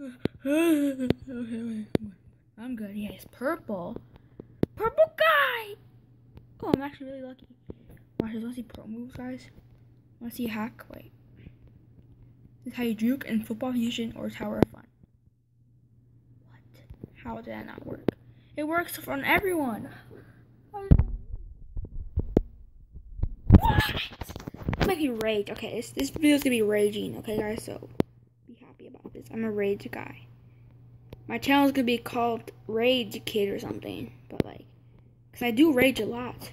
okay, I'm good. Yeah, it's purple. Purple guy! Oh, I'm actually really lucky. Watch this. Want to see pro moves, guys? Want to see hack? Wait. This is how you juke in Football Fusion or Tower of Fun. What? How did that not work? It works on everyone. What? might be rage. Okay, this, this video's gonna be raging. Okay, guys, so happy about this. I'm a rage guy. My channel's gonna be called Rage Kid or something, but like, cause I do rage a lot.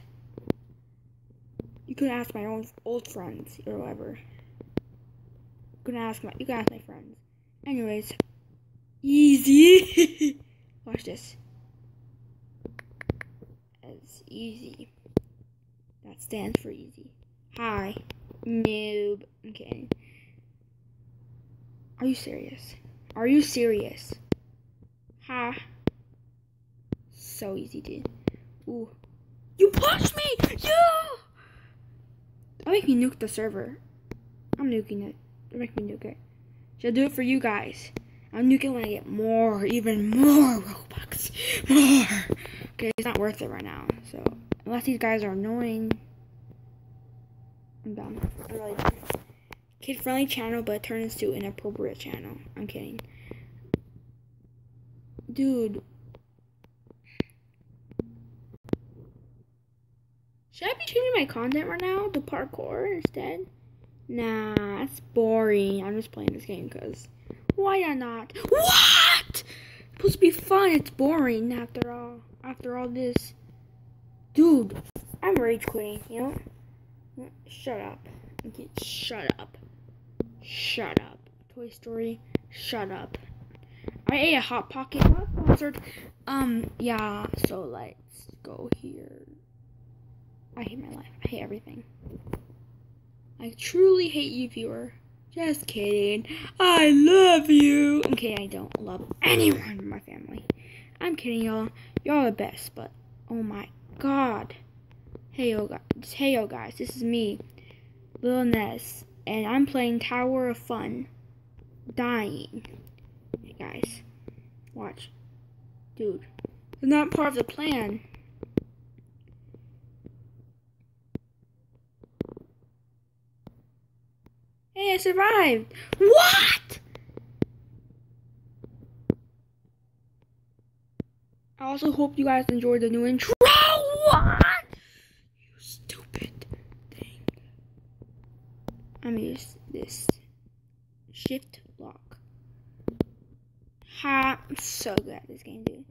You can ask my own old friends or whatever. You can ask my you can ask my friends. Anyways, easy. Watch this. As easy. That stands for easy. Hi, noob. Kidding. Are you serious? Are you serious? Ha. So easy, dude. Ooh. You punched me! Yeah! Don't make me nuke the server. I'm nuking it. Don't make me nuke it. Should I do it for you guys? Nuke it when I get more, even more Robux. More! Okay, it's not worth it right now. So, unless these guys are annoying, I'm done. I'm really done. Kid-friendly channel, but turns to inappropriate channel. I'm kidding. Dude. Should I be changing my content right now to parkour instead? Nah, that's boring. I'm just playing this game because why not? What? It's supposed to be fun. It's boring after all. After all this, dude, I'm rage quitting. You know? Shut up. Shut up. Shut up. Toy Story. Shut up. I ate a hot pocket. Sponsored. Um, yeah. So let's go here. I hate my life. I hate everything. I truly hate you, viewer. Just kidding. I love you. Okay, I don't love anyone in my family. I'm kidding, y'all. Y'all are the best, but oh my god. Hey yo guys, hey yo guys, this is me, Lil Ness, and I'm playing Tower of Fun. Dying. Hey guys, watch. Dude, it's not part of the plan. Hey, I survived! What? I also hope you guys enjoyed the new intro. What? You stupid thing. I'm gonna use this shift lock. Ha! I'm so good at this game, dude.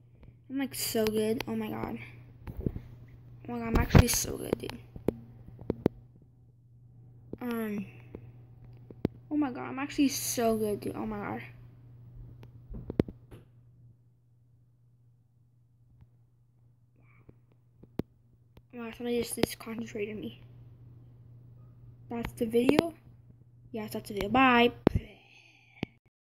I'm like so good. Oh my god. Oh my god, I'm actually so good, dude. Um. Oh my god, I'm actually so good, dude. Oh my god. My somebody just, just concentrated me. That's the video? Yes, that's the video. Bye.